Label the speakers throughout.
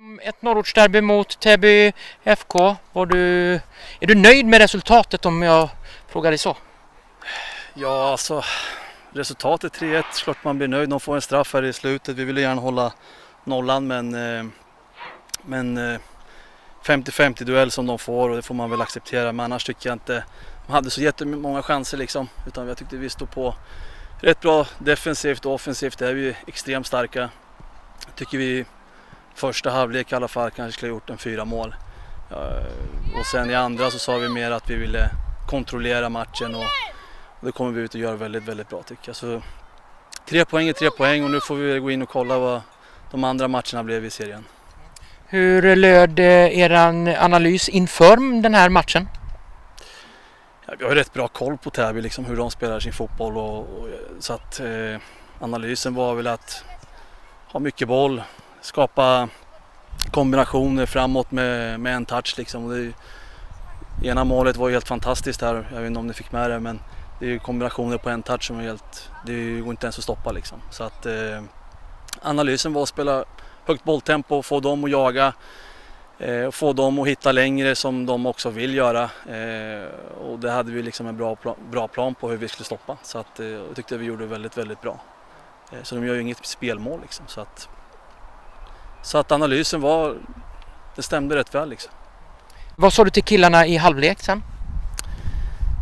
Speaker 1: Mm, ett norrortsderby mot Täby FK. Var du, är du nöjd med resultatet om jag frågar dig så?
Speaker 2: Ja, alltså resultatet 3-1, klart man blir nöjd. De får en straff här i slutet. Vi ville gärna hålla nollan men, eh, men eh, 50-50 duell som de får och det får man väl acceptera. Men annars tycker jag inte de hade så jättemånga chanser liksom. Utan jag tyckte vi stod på rätt bra defensivt och offensivt. Det är vi extremt starka. Tycker vi första halvlek i alla fall kanske skulle ha gjort en fyra mål. Och sen i andra så sa vi mer att vi ville kontrollera matchen och, det kommer vi ut och göra väldigt, väldigt bra tycker jag. Så tre poäng är tre poäng och nu får vi gå in och kolla vad de andra matcherna blev i serien.
Speaker 1: Hur löd er analys inför den här matchen?
Speaker 2: Ja, vi har rätt bra koll på Täby, liksom hur de spelar sin fotboll och, och så att eh, analysen var väl att ha mycket boll, skapa kombinationer framåt med, med en touch liksom. Det, ena målet var ju helt fantastiskt här, jag vet inte om ni fick med det men det är ju kombinationer på en touch som är helt, det går inte ens att stoppa liksom. Så att eh, analysen var att spela högt bolltempo, få dem att jaga, eh, få dem att hitta längre som de också vill göra. Eh, och det hade vi liksom en bra, plan, bra plan på hur vi skulle stoppa. Så att, eh, jag tyckte vi gjorde väldigt, väldigt bra. Eh, så de gör ju inget spelmål liksom. Så att, så att analysen var, det stämde rätt väl liksom.
Speaker 1: Vad sa du till killarna i halvlek sen?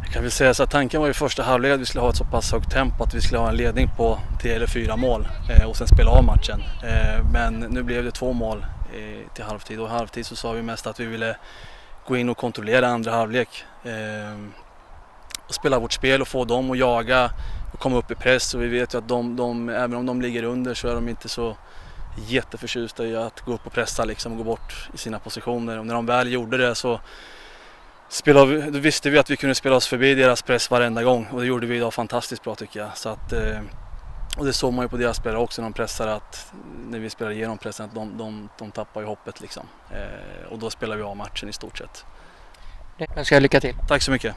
Speaker 2: Jag kan väl säga så att tanken var i första halvlek att vi skulle ha ett så pass högt tempo att vi skulle ha en ledning på tre eller fyra mål eh, och sen spela av matchen. Eh, men nu blev det två mål eh, till halvtid och i halvtid så sa vi mest att vi ville gå in och kontrollera andra halvlek. Och spela vårt spel och få dem att jaga och komma upp i press och vi vet ju att de, de, även om de ligger under så är de inte så jätteförtjusta i att gå upp och pressa liksom och gå bort i sina positioner och när de väl gjorde det så spelade, då visste vi att vi kunde spela oss förbi deras press varenda gång och det gjorde vi idag fantastiskt bra tycker jag. Så att, eh, och det såg man ju på deras spelare också när de pressade att när vi spelade igenom pressen att de, de, de tappar ju hoppet liksom. Eh, och då spelar vi av matchen i stort sett.
Speaker 1: Jag önskar lycka till.
Speaker 2: Tack så mycket.